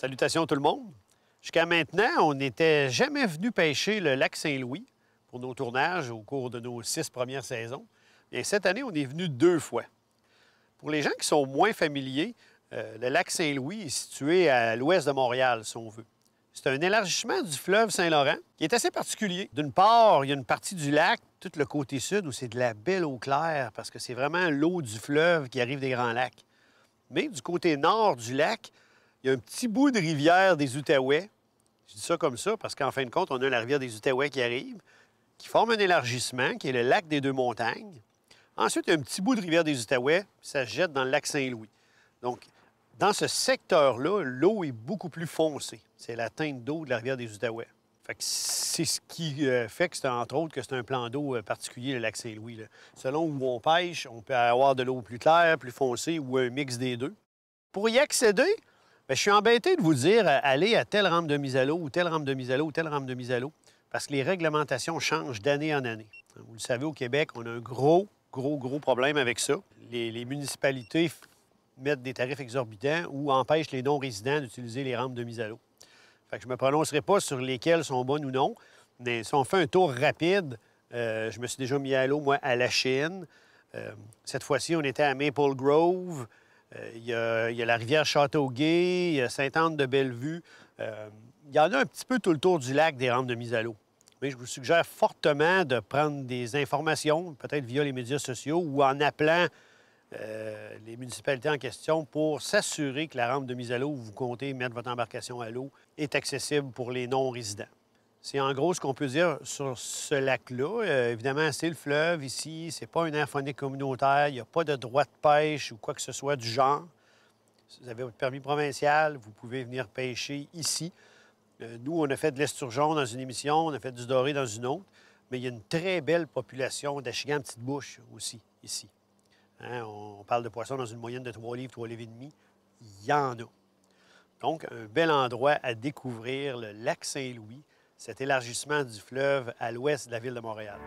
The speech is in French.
Salutations tout le monde. Jusqu'à maintenant, on n'était jamais venu pêcher le lac Saint-Louis pour nos tournages au cours de nos six premières saisons. Et cette année, on est venu deux fois. Pour les gens qui sont moins familiers, euh, le lac Saint-Louis est situé à l'ouest de Montréal, si on veut. C'est un élargissement du fleuve Saint-Laurent qui est assez particulier. D'une part, il y a une partie du lac, tout le côté sud, où c'est de la belle eau claire, parce que c'est vraiment l'eau du fleuve qui arrive des Grands Lacs. Mais du côté nord du lac, il y a un petit bout de rivière des Outaouais. Je dis ça comme ça parce qu'en fin de compte, on a la rivière des Outaouais qui arrive, qui forme un élargissement, qui est le lac des Deux-Montagnes. Ensuite, il y a un petit bout de rivière des Outaouais, ça se jette dans le lac Saint-Louis. Donc, dans ce secteur-là, l'eau est beaucoup plus foncée. C'est la teinte d'eau de la rivière des Outaouais. Fait que c'est ce qui euh, fait que c'est entre autres que c'est un plan d'eau euh, particulier, le lac Saint-Louis. Selon où on pêche, on peut avoir de l'eau plus claire, plus foncée ou un mix des deux. Pour y accéder, bien, je suis embêté de vous dire euh, allez à telle rampe de mise à l'eau ou telle rampe de mise à l'eau ou telle rampe de mise à l'eau parce que les réglementations changent d'année en année. Vous le savez, au Québec, on a un gros, gros, gros problème avec ça. Les, municipalités mettent des tarifs exorbitants ou empêchent les non-résidents d'utiliser les rampes de mise à l'eau. Je ne me prononcerai pas sur lesquelles sont bonnes ou non, mais si on fait un tour rapide, euh, je me suis déjà mis à l'eau, moi, à la Chine. Euh, cette fois-ci, on était à Maple Grove. Euh, Il y, a, la rivière Châteauguay, il y a Sainte-Anne-de-Bellevue. Euh, il y en a un petit peu tout le tour du lac des rampes de mise à l'eau. Mais je vous suggère fortement de prendre des informations, peut-être via les médias sociaux ou en appelant euh, les municipalités en question pour s'assurer que la rampe de mise à l'eau où vous comptez mettre votre embarcation à l'eau est accessible pour les non-résidents. C'est en gros ce qu'on peut dire sur ce lac-là. Euh, évidemment, c'est le fleuve ici, c'est pas une aire communautaire, il n'y a pas de droit de pêche ou quoi que ce soit du genre. Si vous avez votre permis provincial, vous pouvez venir pêcher ici. Euh, nous, on a fait de l'esturgeon dans une émission, on a fait du doré dans une autre, mais il y a une très belle population d'achigans petite bouche aussi ici. Hein, on parle de poissons dans une moyenne de 3 livres, 3 livres et demi. Il y en a. Donc, un bel endroit à découvrir, le lac Saint-Louis, cet élargissement du fleuve à l'ouest de la ville de Montréal.